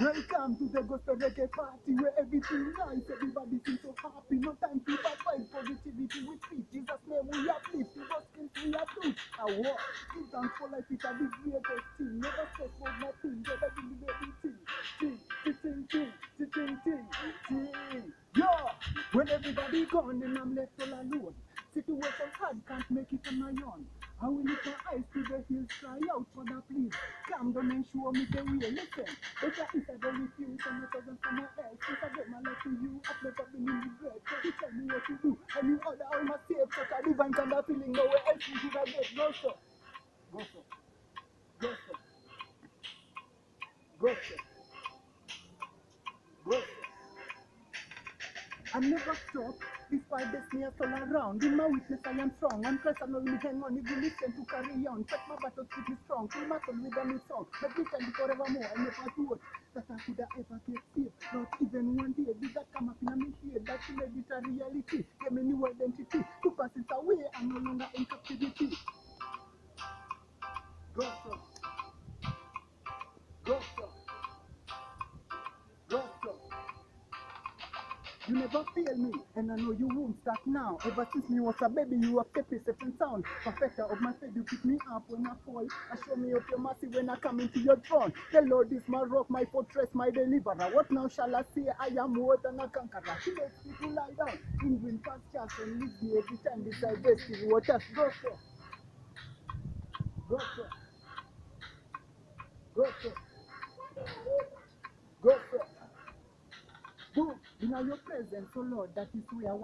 Welcome to the gospel reggae party where everything nice, everybody seems so happy. No time to fight positivity with peace. Jesus' name we uplift, the skills we uplift. I walk, give thanks for life, it's a the greatest thing. Never stress for nothing, never believe everything. Ting, ting, ting, ting, ting, ting, ting. Yo, when everybody gone and I'm left all alone. Situation hard, can't make it on my own. I will lift my eyes hills, cry out for the please. Come down and show me the way. Listen, better if I don't refuse and not doesn't somewhere else. Since I get my life to you, I've never been in regret. So you tell me what to do. And you order all my safe, such a divine kind of feeling. Nowhere else would I get. Go so. Go so. Go so. Go so. Go so. I never stop, despite the sneers all around. In my weakness, I am strong. I'm I know me hang on. If you listen to carry on, check my battles keep me strong. My soul with a new song. But pretend forevermore, I never thought that I could have ever get saved. Not even one day did that come up in my head. That made it a reality. Gave me new identity. Took us away, I'm no longer in captivity. You never fail me, and I know you won't start now. Ever since me was a baby, you have kept me safe and sound. Perfecter of my faith, you pick me up when I fall. I show me up your mercy when I come into your throne. The Lord is my rock, my fortress, my deliverer. What now shall I say? I am more than a conqueror. He makes to lie down in green pastures and leads me every time beside destiny waters. Go so, go so, go so, go so. Boom, in your presence, oh Lord, that is where.